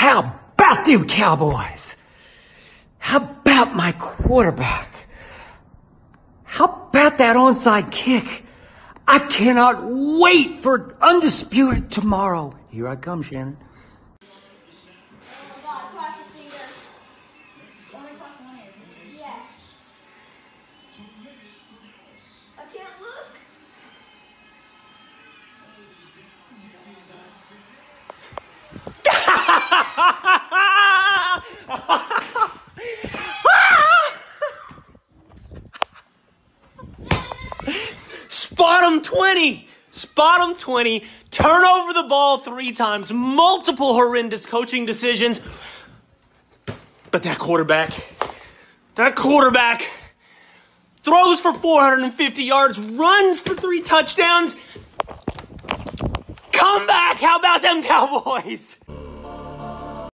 How about them Cowboys? How about my quarterback? How about that onside kick? I cannot wait for undisputed tomorrow. Here I come, Shannon. Spot him 20! Spot him 20. Turn over the ball three times. Multiple horrendous coaching decisions. But that quarterback, that quarterback throws for 450 yards, runs for three touchdowns. Come back! How about them Cowboys?